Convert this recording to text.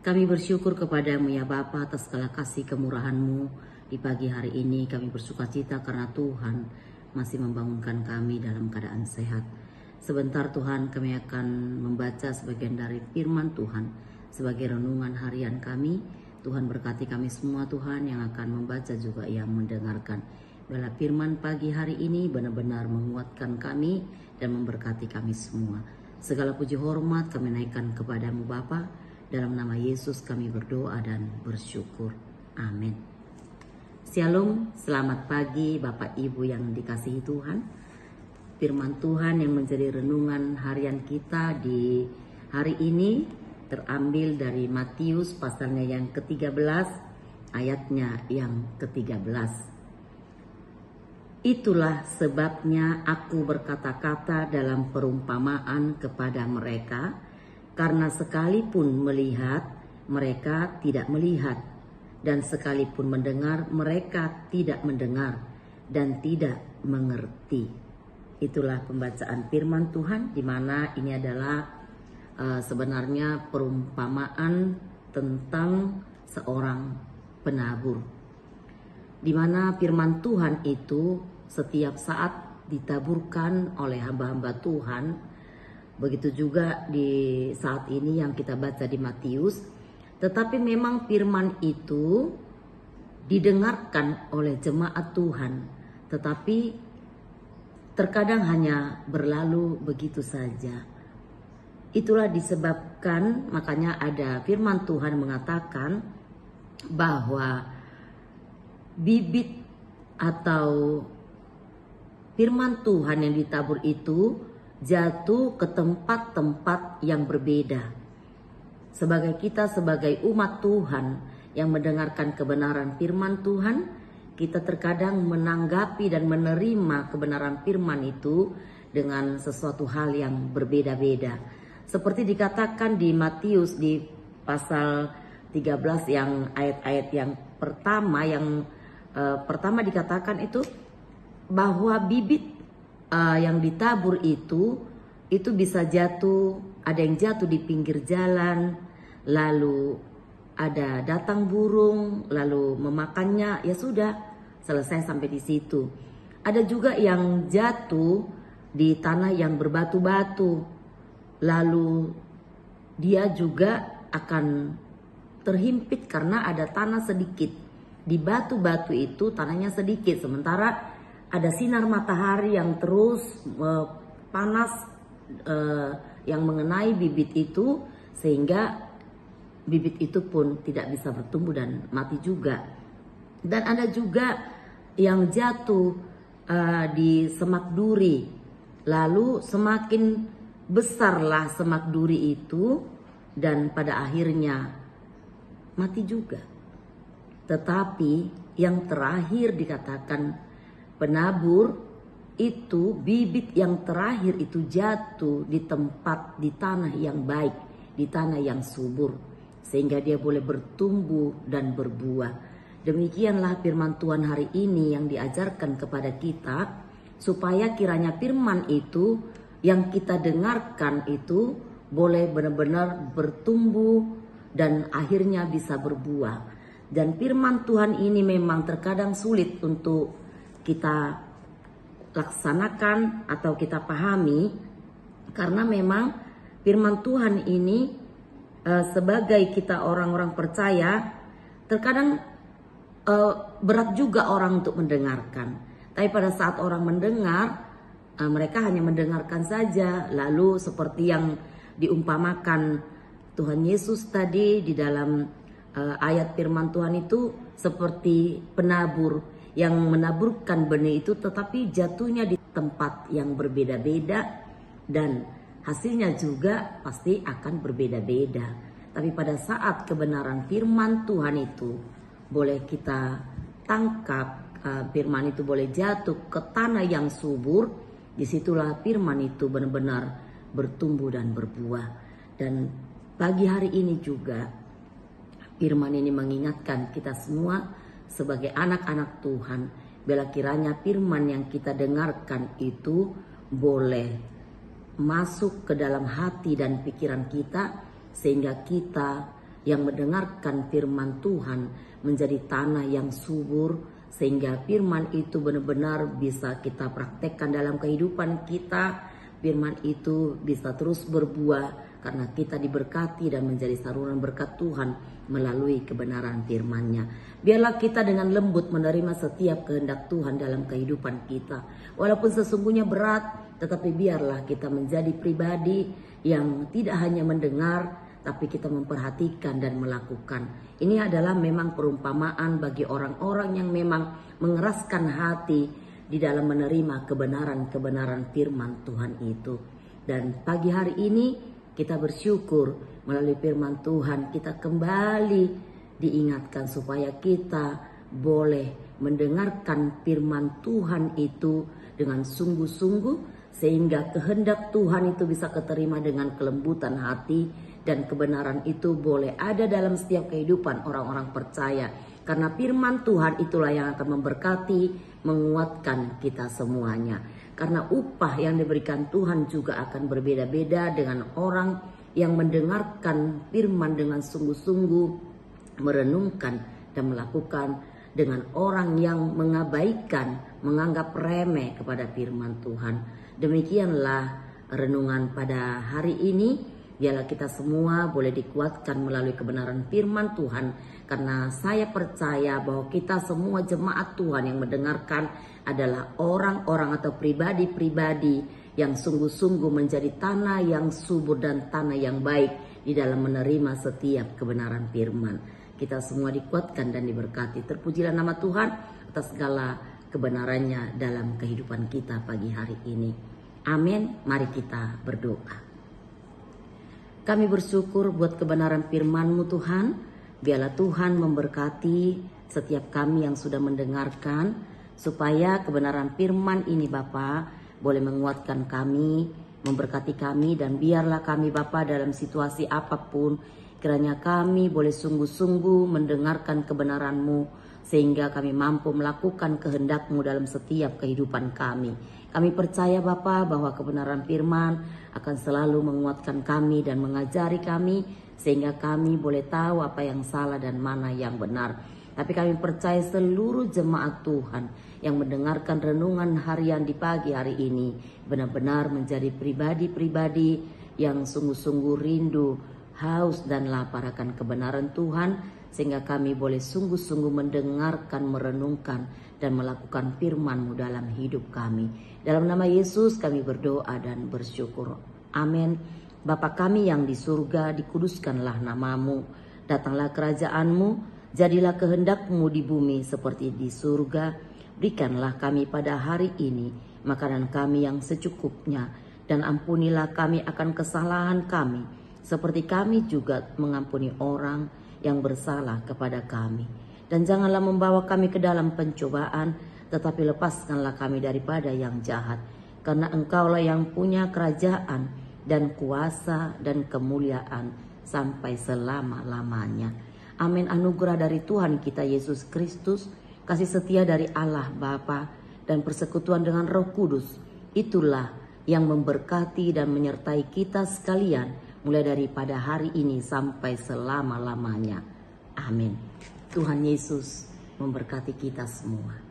Kami bersyukur kepadamu ya Bapa atas segala kasih kemurahanmu di pagi hari ini. Kami bersuka cita karena Tuhan masih membangunkan kami dalam keadaan sehat. Sebentar Tuhan kami akan membaca sebagian dari firman Tuhan sebagai renungan harian kami. Tuhan berkati kami semua Tuhan yang akan membaca juga yang mendengarkan. Bila firman pagi hari ini benar-benar menguatkan kami dan memberkati kami semua. Segala puji hormat kami naikkan kepadamu Bapa. Dalam nama Yesus kami berdoa dan bersyukur. Amin. Shalom, selamat pagi Bapak Ibu yang dikasihi Tuhan. Firman Tuhan yang menjadi renungan harian kita di hari ini terambil dari Matius pasalnya yang ke-13 ayatnya yang ke-13. Itulah sebabnya aku berkata-kata dalam perumpamaan kepada mereka, karena sekalipun melihat, mereka tidak melihat, dan sekalipun mendengar, mereka tidak mendengar dan tidak mengerti. Itulah pembacaan firman Tuhan, di mana ini adalah uh, sebenarnya perumpamaan tentang seorang penabur di mana firman Tuhan itu setiap saat ditaburkan oleh hamba-hamba Tuhan. Begitu juga di saat ini yang kita baca di Matius. Tetapi memang firman itu didengarkan oleh jemaat Tuhan. Tetapi terkadang hanya berlalu begitu saja. Itulah disebabkan makanya ada firman Tuhan mengatakan bahwa bibit atau firman Tuhan yang ditabur itu jatuh ke tempat-tempat yang berbeda. Sebagai kita sebagai umat Tuhan yang mendengarkan kebenaran firman Tuhan, kita terkadang menanggapi dan menerima kebenaran firman itu dengan sesuatu hal yang berbeda-beda. Seperti dikatakan di Matius di pasal 13 yang ayat-ayat yang pertama yang uh, pertama dikatakan itu bahwa bibit uh, yang ditabur itu itu bisa jatuh, ada yang jatuh di pinggir jalan, lalu ada datang burung, lalu memakannya, ya sudah selesai sampai di situ. Ada juga yang jatuh di tanah yang berbatu-batu, lalu dia juga akan terhimpit karena ada tanah sedikit. Di batu-batu itu tanahnya sedikit sementara ada sinar matahari yang terus uh, panas uh, yang mengenai bibit itu sehingga bibit itu pun tidak bisa bertumbuh dan mati juga. Dan ada juga yang jatuh uh, di semak duri. Lalu semakin besarlah semak duri itu dan pada akhirnya mati juga. Tetapi yang terakhir dikatakan penabur itu bibit yang terakhir itu jatuh di tempat di tanah yang baik, di tanah yang subur sehingga dia boleh bertumbuh dan berbuah. Demikianlah firman Tuhan hari ini yang diajarkan kepada kita supaya kiranya firman itu yang kita dengarkan itu boleh benar-benar bertumbuh dan akhirnya bisa berbuah. Dan firman Tuhan ini memang terkadang sulit untuk kita laksanakan atau kita pahami karena memang firman Tuhan ini uh, sebagai kita orang-orang percaya terkadang uh, berat juga orang untuk mendengarkan. Tapi pada saat orang mendengar uh, mereka hanya mendengarkan saja lalu seperti yang diumpamakan Tuhan Yesus tadi di dalam uh, ayat firman Tuhan itu seperti penabur yang menaburkan benih itu tetapi jatuhnya di tempat yang berbeda-beda dan hasilnya juga pasti akan berbeda-beda. Tapi pada saat kebenaran firman Tuhan itu boleh kita tangkap, uh, firman itu boleh jatuh ke tanah yang subur, di situlah firman itu benar-benar bertumbuh dan berbuah. Dan pagi hari ini juga Firman ini mengingatkan kita semua sebagai anak-anak Tuhan. Bila kiranya firman yang kita dengarkan itu boleh masuk ke dalam hati dan pikiran kita sehingga kita yang mendengarkan firman Tuhan menjadi tanah yang subur sehingga firman itu benar-benar bisa kita praktekkan dalam kehidupan kita firman itu bisa terus berbuah karena kita diberkati dan menjadi saluran berkat Tuhan melalui kebenaran firman-Nya. Biarlah kita dengan lembut menerima setiap kehendak Tuhan dalam kehidupan kita. Walaupun sesungguhnya berat, tetapi biarlah kita menjadi pribadi yang tidak hanya mendengar, tapi kita memperhatikan dan melakukan. Ini adalah memang perumpamaan bagi orang-orang yang memang mengeraskan hati di dalam menerima kebenaran-kebenaran firman Tuhan itu. Dan pagi hari ini kita bersyukur melalui firman Tuhan kita kembali diingatkan supaya kita boleh mendengarkan firman Tuhan itu dengan sungguh-sungguh sehingga kehendak Tuhan itu bisa keterima dengan kelembutan hati dan kebenaran itu boleh ada dalam setiap kehidupan orang-orang percaya. Karena firman Tuhan itulah yang akan memberkati menguatkan kita semuanya karena upah yang diberikan Tuhan juga akan berbeda-beda dengan orang yang mendengarkan firman dengan sungguh-sungguh merenungkan dan melakukan dengan orang yang mengabaikan menganggap remeh kepada firman Tuhan Demikianlah renungan pada hari ini. Biarlah kita semua boleh dikuatkan melalui kebenaran firman Tuhan. Karena saya percaya bahwa kita semua jemaat Tuhan yang mendengarkan adalah orang-orang atau pribadi-pribadi yang sungguh-sungguh menjadi tanah yang subur dan tanah yang baik di dalam menerima setiap kebenaran firman. Kita semua dikuatkan dan diberkati. Terpujilah nama Tuhan atas segala kebenarannya dalam kehidupan kita pagi hari ini. Amin. Mari kita berdoa. Kami bersyukur buat kebenaran firman-Mu Tuhan. Biarlah Tuhan memberkati setiap kami yang sudah mendengarkan supaya kebenaran firman ini Bapa boleh menguatkan kami, memberkati kami dan biarlah kami Bapa dalam situasi apa pun kiranya kami boleh sungguh-sungguh mendengarkan kebenaran-Mu sehingga kami mampu melakukan kehendak-Mu dalam setiap kehidupan kami. Kami percaya Bapa bahwa kebenaran firman akan selalu menguatkan kami dan mengajari kami sehingga kami boleh tahu apa yang salah dan mana yang benar. Tapi kami percaya seluruh jemaat Tuhan yang mendengarkan renungan harian di pagi hari ini benar-benar menjadi pribadi-pribadi yang sungguh-sungguh rindu, haus dan lapar akan kebenaran Tuhan sehingga kami boleh sungguh-sungguh mendengarkan, merenungkan, dan melakukan firman-Mu dalam hidup kami. Dalam nama Yesus kami berdoa dan bersyukur. Amin. Bapa kami yang di surga, dikuduskanlah namamu. Datanglah kerajaanmu, jadilah kehendakmu di bumi seperti di surga. Berikanlah kami pada hari ini makanan kami yang secukupnya, dan ampunilah kami akan kesalahan kami, seperti kami juga mengampuni orang yang bersalah kepada kami. Dan janganlah membawa kami ke dalam pencobaan, tetapi lepaskanlah kami daripada yang jahat. Karena engkaulah yang punya kerajaan dan kuasa dan kemuliaan sampai selama-lamanya. Amin anugerah dari Tuhan kita Yesus Kristus, kasih setia dari Allah Bapa dan persekutuan dengan Roh Kudus. Itulah yang memberkati dan menyertai kita sekalian mulai daripada hari ini sampai selama-lamanya. Amin. Tuhan Yesus memberkati kita semua.